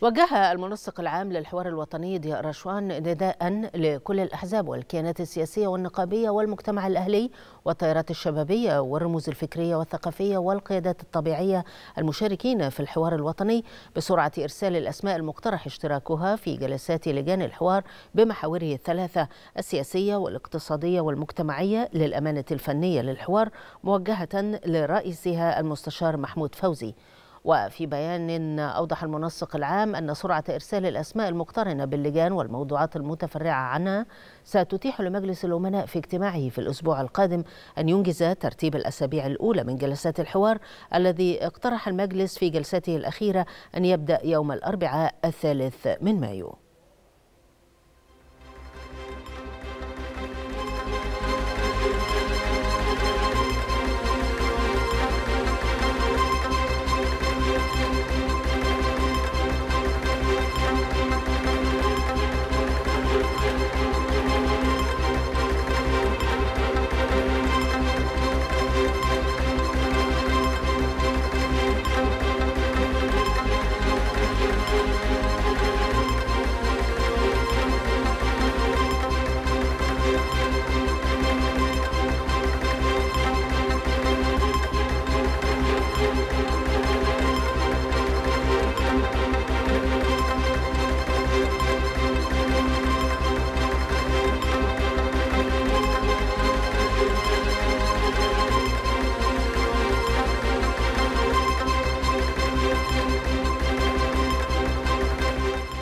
وجه المنسق العام للحوار الوطني ضياء رشوان نداء لكل الأحزاب والكيانات السياسية والنقابية والمجتمع الأهلي والتيارات الشبابية والرموز الفكرية والثقافية والقيادات الطبيعية المشاركين في الحوار الوطني بسرعة إرسال الأسماء المقترح اشتراكها في جلسات لجان الحوار بمحاوره الثلاثة السياسية والاقتصادية والمجتمعية للأمانة الفنية للحوار موجهة لرئيسها المستشار محمود فوزي. وفي بيان أوضح المنسق العام أن سرعة إرسال الأسماء المقترنة باللجان والموضوعات المتفرعة عنها ستتيح لمجلس الأمناء في اجتماعه في الأسبوع القادم أن ينجز ترتيب الأسابيع الأولى من جلسات الحوار الذي اقترح المجلس في جلسته الأخيرة أن يبدأ يوم الأربعاء الثالث من مايو.